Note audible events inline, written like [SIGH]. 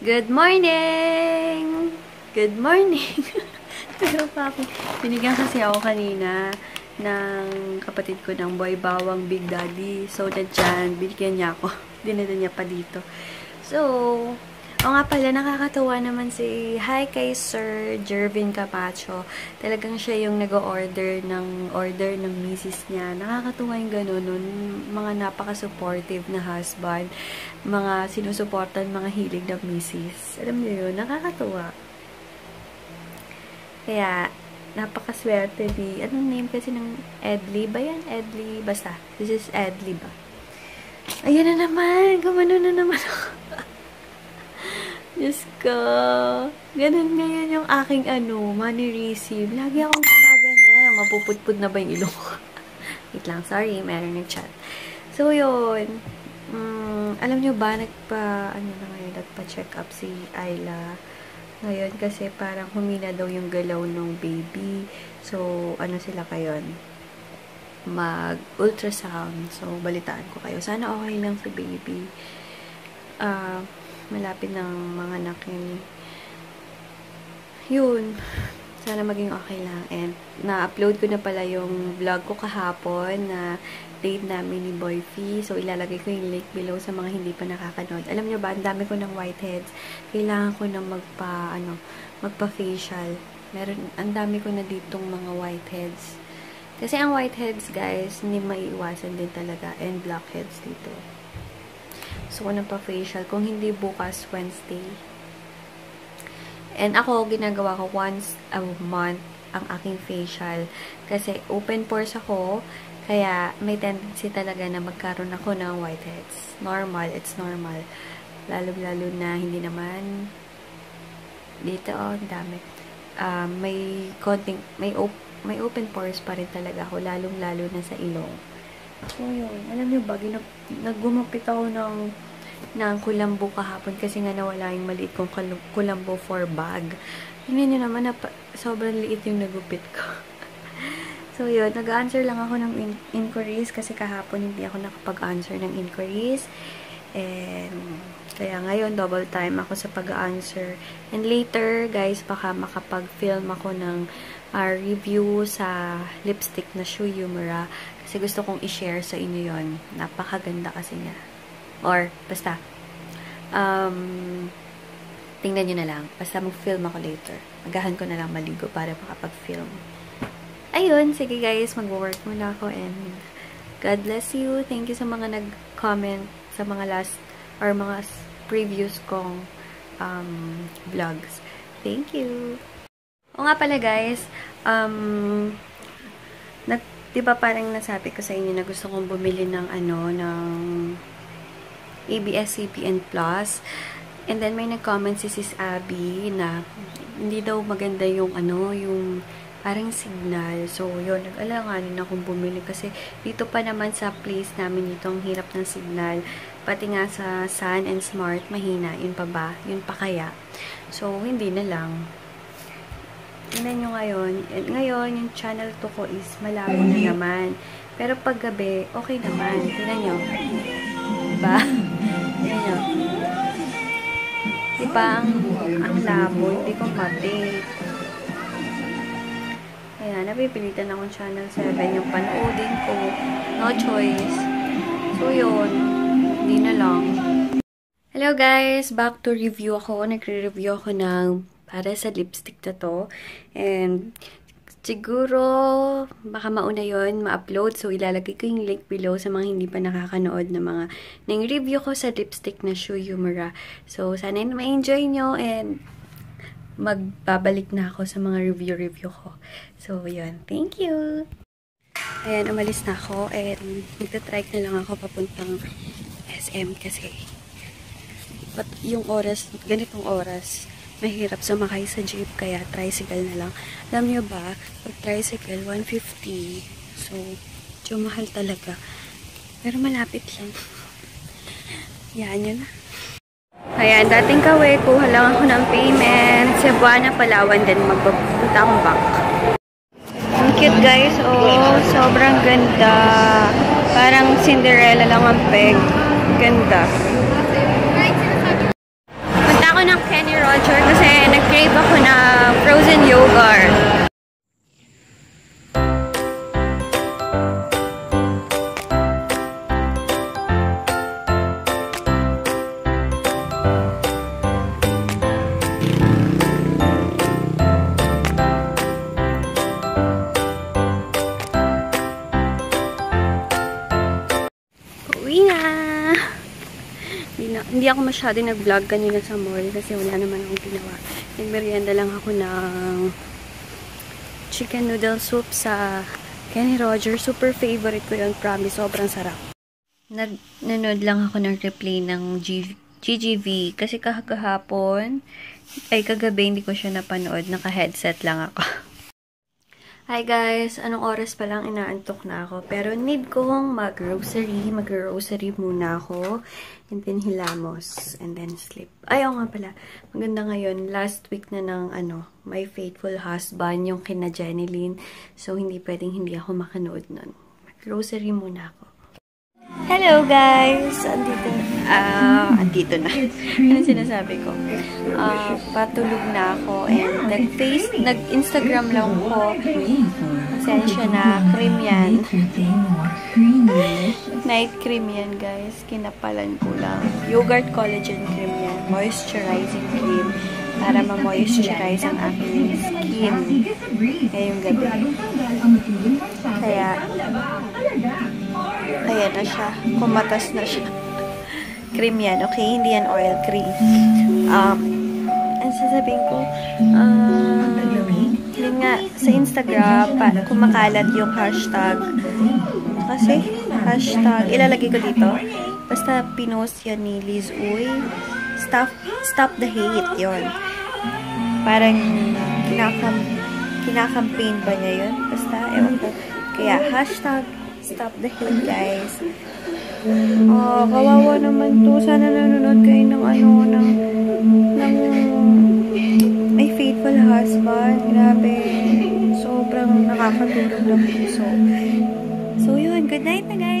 Good morning! Good morning! [LAUGHS] Pero pa ako. Binigyan kasi ako kanina ng kapatid ko ng boy bawang Big Daddy. So, dyan, binigyan niya ako. [LAUGHS] Dinala niya pa dito. So, o nga pala, nakakatuwa naman si hi kay Sir Jervin Capacho. Talagang siya yung nag-order ng order ng misis niya. Nakakatuwa yung gano'n nun. Mga napaka-supportive na husband. Mga sinusuportan, mga hilig ng misis. Alam niyo yun, nakakatuwa. Kaya, napakaswerte ni, anong name kasi ng Edley ba yan? Edley, basta. This is Edley ba? Ayan na naman, gumano na naman ako. [LAUGHS] Diyos ko. Ganun ngayon yung aking ano, receive. Lagi akong gumaganyan. Mapuputpud na ba yung ilong ko? [LAUGHS] Wait lang, sorry. Meron ng chat. So, yun. Um, alam nyo ba, nagpa, ano na ngayon, nagpa-check up si Ayla. Ngayon, kasi parang humina daw yung galaw ng baby. So, ano sila kayon? Mag-ultrasound. So, balitaan ko kayo. Sana okay lang si baby. Ah, uh, malapit ng mga anak yun. Yun. Sana maging okay lang. And, na-upload ko na pala yung vlog ko kahapon na date namin ni Boyfie. So, ilalagay ko yung link below sa mga hindi pa nakakanood. Alam nyo ba, ang dami ko ng whiteheads. Kailangan ko na magpa, ano, magpa-facial. Meron, ang dami ko na ditong mga whiteheads. Kasi ang whiteheads, guys, hindi maiiwasan din talaga. And blackheads dito. Gusto ko ng pa-facial. Kung hindi bukas, Wednesday. And ako, ginagawa ko once a month ang aking facial. Kasi open pores ako. Kaya may tendency talaga na magkaroon ako ng whiteheads. Normal. It's normal. Lalo-lalo na hindi naman dito, oh, dami. Uh, may konting, may, op may open pores pa rin talaga ako. Lalong-lalo na sa ilong. So, yun. Alam niyo ba, naggumapit ako ng, ng kulambo kahapon kasi nga nawala yung maliit kong kulambo for bag. Tingnan niyo naman na sobrang liit yung nagupit ko. [LAUGHS] so, yun. Nag-answer lang ako ng in inquiries kasi kahapon hindi ako nakapag-answer ng inquiries. And, kaya ngayon, double time ako sa pag-answer. And later, guys, baka makapag-film ako ng uh, review sa lipstick na Shu Yumura kasi gusto kong i-share sa inyo yon Napakaganda kasi niya. Or, basta, um, tingnan nyo na lang. Basta mag-film ako later. Magahan ko na lang maligo para makapag-film. Ayun, sige guys, mag-work muna ako and God bless you. Thank you sa mga nag-comment sa mga last or mga previous kong um, vlogs. Thank you! O nga pala guys, um, nag Di ba parang nasabi ko sa inyo na gusto kong bumili ng ano, ng ABS-CBN Plus. And then may nag-comment si Sis Abby na hindi daw maganda yung ano, yung parang signal. So, yun, nag-alanganin akong bumili kasi dito pa naman sa place namin dito, ang hirap ng signal. Pati nga sa Sun and Smart, mahina. Yun pa ba? Yun pa kaya? So, hindi na lang. Tingnan nyo ngayon. Ngayon, yung channel to ko is malabo na naman. Pero pag gabi, okay naman. Tingnan nyo. Diba? [LAUGHS] Tingnan nyo. Diba, ang, ang labo. Hindi ko mati. Ayan, napipilitan akong channel 7. Yung panoodin ko. No choice. So, yun. Hindi na lang. Hello guys! Back to review ako. Nagre-review ako ng para sa lipstick na to. And, siguro, baka mauna yon ma-upload. So, ilalagay ko yung link below sa mga hindi pa nakakanood na mga ng review ko sa lipstick na Shu Yumura. So, sana ma-enjoy nyo and magbabalik na ako sa mga review-review ko. So, yun. Thank you! Ayan, umalis na ako and magta-try na lang ako papuntang SM kasi yung oras, ganitong oras, mahirap sumakay sa jeep, kaya tricycle na lang. Alam nyo ba, pag tricycle, 150. So, medyo mahal talaga. Pero malapit lang. [LAUGHS] Yan, yun na. Ayan, dating kawe, kuha lang ako ng payment. Cebuana, Palawan, din magpapunta akong bank. Ang cute guys, oh, sobrang ganda. Parang Cinderella lang ang peg. Ganda. Masyado nag-vlog kanina sa mall kasi wala naman akong ginawa. Nagmerienda lang ako ng chicken noodle soup sa Kenny Rogers. Super favorite ko yun. Promise, sobrang sarap. Nag nanood lang ako ng replay ng G GGV kasi kahapon ay kagabi hindi ko siya napanood. Naka-headset lang ako. [LAUGHS] Hi guys! Anong oras pa lang inaantok na ako. Pero need kong mag-grocery. Mag-grocery muna ako. And then hilamos. And then sleep. Ayaw nga pala. Maganda ngayon. Last week na ng ano, My Faithful Husband, yung kina Lynn. So, hindi pwedeng hindi ako makanood nun. Mag-grocery muna ako. Hello guys! Andito na. Uh, [LAUGHS] andito na. ano sinasabi ko? Uh, patulog na ako and nag-face, nag-Instagram lang ko. Pasensya na. Cream yan. Night cream yan guys. Kinapalan ko lang. Yogurt collagen cream yan. Moisturizing cream. Para ma-moisturize ang aking skin. Ngayong gabi. Kaya, Ayan na siya. Kumatas na siya. cream yan, okay? Hindi yan oil cream. Um, ang sasabihin ko, um, yun nga, sa Instagram, pa, kumakalat yung hashtag. Kasi, hashtag, ilalagay ko dito. Basta pinost yan ni Liz Uy. Stop, stop the hate, yon Parang, kinakam, kinakampaign ba niya yun? Basta, ewan ko. Kaya, hashtag, stop the hate, guys. Oh, kawawa naman to. Sana nanonood kayo ng ano, ng, ng, my faithful husband. Grabe. Sobrang nakakatulog ng puso. So, yun. Good night na, guys.